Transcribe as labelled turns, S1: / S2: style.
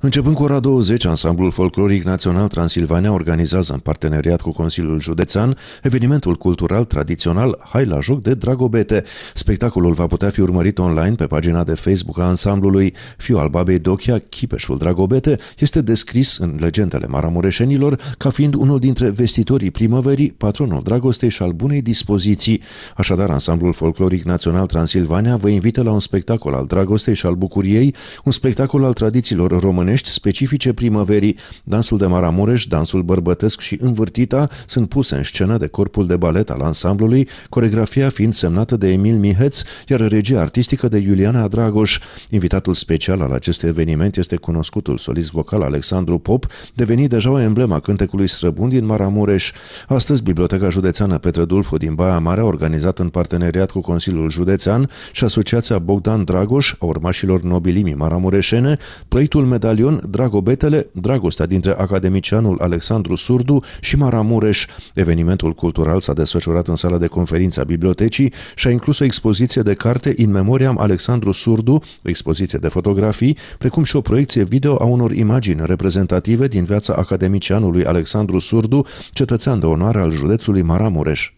S1: Începând cu ora 20, ansamblul folcloric național Transilvania organizează în parteneriat cu Consiliul Județean evenimentul cultural tradițional Hai la joc de Dragobete. Spectacolul va putea fi urmărit online pe pagina de Facebook a ansamblului. Fiul al babei Dochia, Chipeșul Dragobete, este descris în legendele maramureșenilor ca fiind unul dintre vestitorii primăverii, patronul dragostei și al bunei dispoziții. Așadar, ansamblul folcloric național Transilvania vă invită la un spectacol al dragostei și al bucuriei, un spectacol al tradițiilor românești românești specifice primăverii. Dansul de Maramureș, dansul bărbătesc și învârtita sunt puse în scenă de corpul de balet al ansamblului, coregrafia fiind semnată de Emil Miheț, iar regia artistică de Iuliana Dragoș. Invitatul special al acestui eveniment este cunoscutul solist vocal Alexandru Pop, devenit deja o emblema cântecului străbun din Maramureș. Astăzi, Biblioteca Județeană Petre Dulfu din Baia Mare a organizat în parteneriat cu Consiliul Județean și Asociația Bogdan Dragoș a urmașilor nobilimii maramureșene proiectul Medalion Ion Dragobetele, dragostea dintre academicianul Alexandru Surdu și Mara Mureș. Evenimentul cultural s-a desfășurat în sala de conferință a bibliotecii și a inclus o expoziție de carte in memoriam Alexandru Surdu, o expoziție de fotografii, precum și o proiecție video a unor imagini reprezentative din viața academicianului Alexandru Surdu, cetățean de onoare al județului Maramureș.